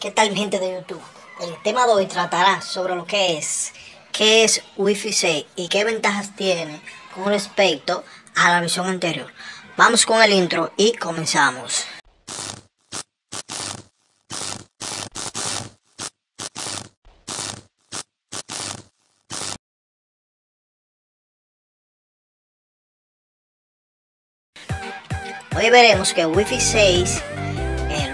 ¿Qué tal gente de YouTube? El tema de hoy tratará sobre lo que es, qué es Wi-Fi 6 y qué ventajas tiene con respecto a la versión anterior. Vamos con el intro y comenzamos. Hoy veremos que Wi-Fi 6 el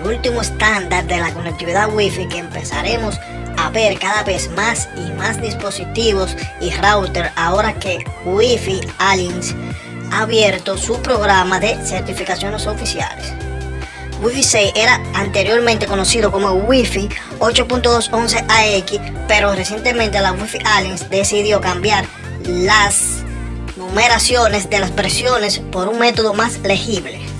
último estándar de la conectividad Wi-Fi que empezaremos a ver cada vez más y más dispositivos y router ahora que Wi-Fi Alliance ha abierto su programa de certificaciones oficiales. Wi-Fi 6 era anteriormente conocido como Wi-Fi 8.211AX, pero recientemente la Wi-Fi Alliance decidió cambiar las numeraciones de las versiones por un método más legible.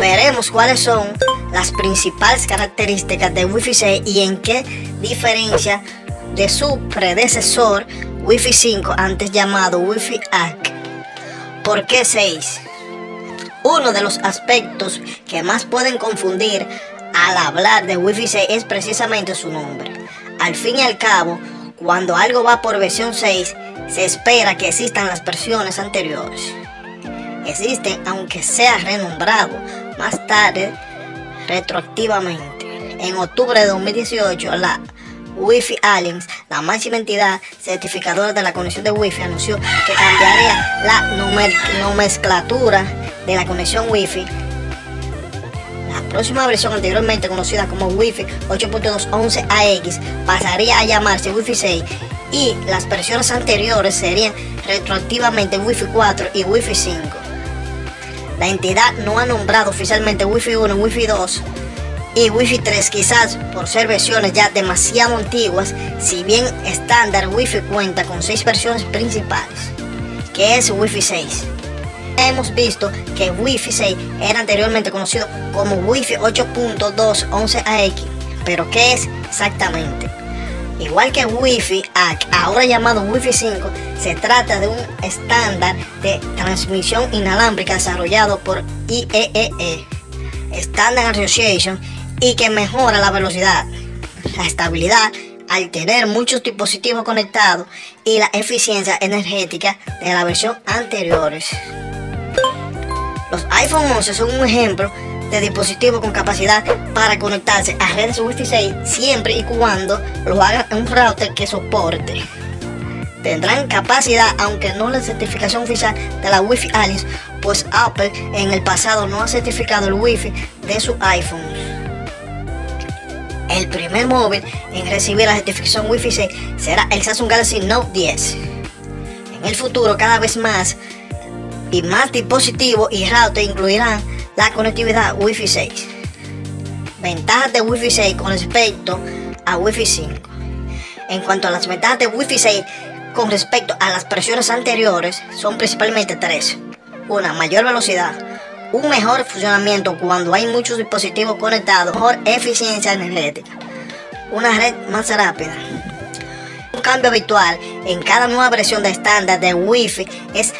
Veremos cuáles son las principales características de Wi-Fi 6 y en qué diferencia de su predecesor Wi-Fi 5 antes llamado Wi-Fi AC. ¿Por qué 6? Uno de los aspectos que más pueden confundir al hablar de Wi-Fi 6 es precisamente su nombre. Al fin y al cabo, cuando algo va por versión 6, se espera que existan las versiones anteriores. Existen aunque sea renombrado más tarde retroactivamente. En octubre de 2018, la Wi-Fi Alliance, la máxima entidad certificadora de la conexión de Wi-Fi, anunció que cambiaría la nomenclatura de la conexión Wi-Fi. La próxima versión anteriormente conocida como Wi-Fi 8.211AX pasaría a llamarse Wi-Fi 6 y las versiones anteriores serían retroactivamente Wi-Fi 4 y Wi-Fi 5. La entidad no ha nombrado oficialmente Wi-Fi 1, Wi-Fi 2 y Wi-Fi 3, quizás por ser versiones ya demasiado antiguas, si bien estándar Wi-Fi cuenta con seis versiones principales, que es Wi-Fi 6. Hemos visto que Wi-Fi 6 era anteriormente conocido como Wi-Fi 8.211AX, pero ¿qué es exactamente? Igual que Wi-Fi ahora llamado Wi-Fi 5, se trata de un estándar de transmisión inalámbrica desarrollado por IEEE, e, Standard Association, y que mejora la velocidad, la estabilidad al tener muchos dispositivos conectados y la eficiencia energética de la versión anteriores. Los iPhone 11 son un ejemplo de dispositivos con capacidad para conectarse a redes Wi-Fi 6 siempre y cuando lo hagan en un router que soporte. Tendrán capacidad aunque no la certificación oficial de la Wi-Fi Alliance, pues Apple en el pasado no ha certificado el Wi-Fi de su iPhone. El primer móvil en recibir la certificación Wi-Fi 6 será el Samsung Galaxy Note 10. En el futuro cada vez más y más dispositivos y routers incluirán la conectividad Wi-Fi 6. Ventajas de Wi-Fi 6 con respecto a Wi-Fi 5. En cuanto a las ventajas de Wi-Fi 6 con respecto a las versiones anteriores, son principalmente tres. Una, mayor velocidad. Un mejor funcionamiento cuando hay muchos dispositivos conectados. Mejor eficiencia energética. Una red más rápida. Un cambio habitual en cada nueva versión de estándar de Wi-Fi es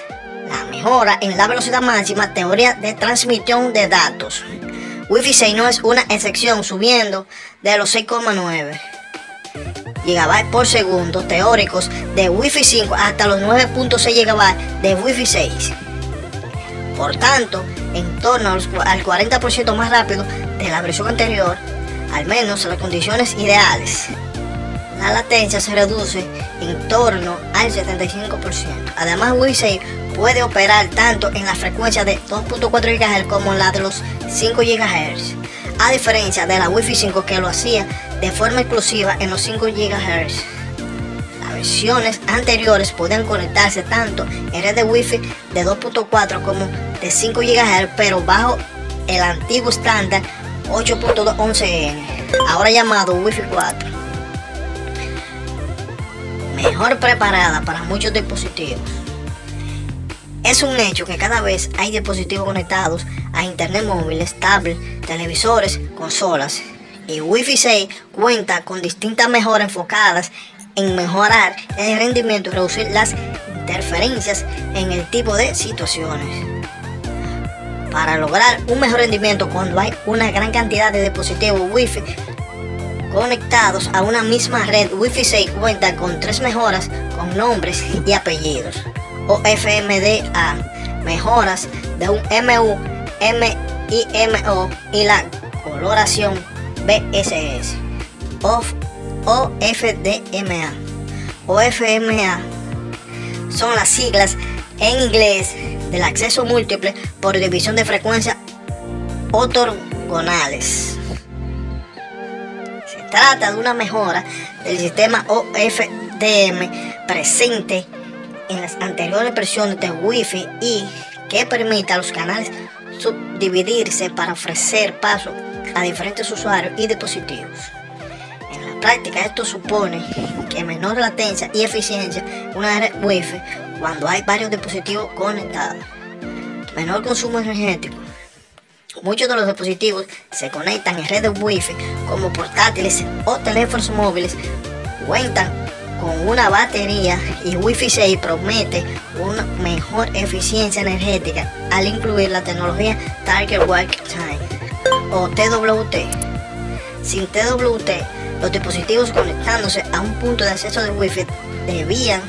en la velocidad máxima, teoría de transmisión de datos. Wi-Fi 6 no es una excepción, subiendo de los 6,9 GB por segundo teóricos de Wi-Fi 5 hasta los 9.6 GB de Wi-Fi 6. Por tanto, en torno al 40% más rápido de la versión anterior, al menos en las condiciones ideales. La latencia se reduce en torno al 75%. Además, Wi-Fi 6 puede operar tanto en la frecuencia de 2.4 GHz como en la de los 5 GHz, a diferencia de la Wi-Fi 5 que lo hacía de forma exclusiva en los 5 GHz. Las versiones anteriores podían conectarse tanto en red de Wi-Fi de 2.4 como de 5 GHz, pero bajo el antiguo estándar 8.211n, ahora llamado Wi-Fi 4. Mejor preparada para muchos dispositivos. Es un hecho que cada vez hay dispositivos conectados a internet móvil, tablet, televisores, consolas. Y Wi-Fi 6 cuenta con distintas mejoras enfocadas en mejorar el rendimiento y reducir las interferencias en el tipo de situaciones. Para lograr un mejor rendimiento cuando hay una gran cantidad de dispositivos Wi-Fi, conectados a una misma red Wi-Fi 6 cuentan con tres mejoras con nombres y apellidos. O FMDA, mejoras de un MU, MIMO y la coloración BSS. O, FDMA o son las siglas en inglés del acceso múltiple por división de frecuencia ortogonales. Trata de una mejora del sistema OFDM presente en las anteriores versiones de Wi-Fi y que permite a los canales subdividirse para ofrecer paso a diferentes usuarios y dispositivos. En la práctica esto supone que menor latencia y eficiencia una red Wi-Fi cuando hay varios dispositivos conectados. Menor consumo energético. Muchos de los dispositivos se conectan en redes Wi-Fi como portátiles o teléfonos móviles. Cuentan con una batería y Wi-Fi 6 promete una mejor eficiencia energética al incluir la tecnología Target Work Time o TWT. Sin TWT, los dispositivos conectándose a un punto de acceso de Wi-Fi debían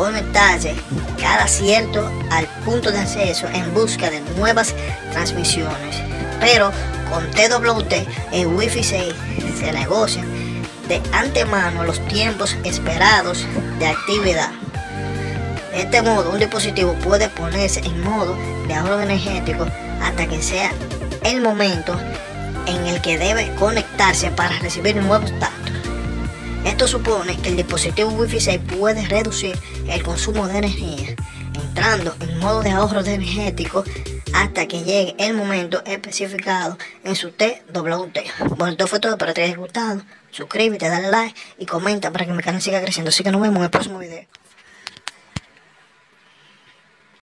conectarse cada cierto al punto de acceso en busca de nuevas transmisiones. Pero con TWT en Wi-Fi 6 se negocia de antemano los tiempos esperados de actividad. De este modo, un dispositivo puede ponerse en modo de ahorro energético hasta que sea el momento en el que debe conectarse para recibir nuevos datos. Esto supone que el dispositivo Wi-Fi 6 puede reducir el consumo de energía, entrando en modo de ahorro energético hasta que llegue el momento especificado en su TWT. Bueno, esto fue todo, espero que te haya gustado. Suscríbete, dale like y comenta para que mi canal siga creciendo. Así que nos vemos en el próximo video.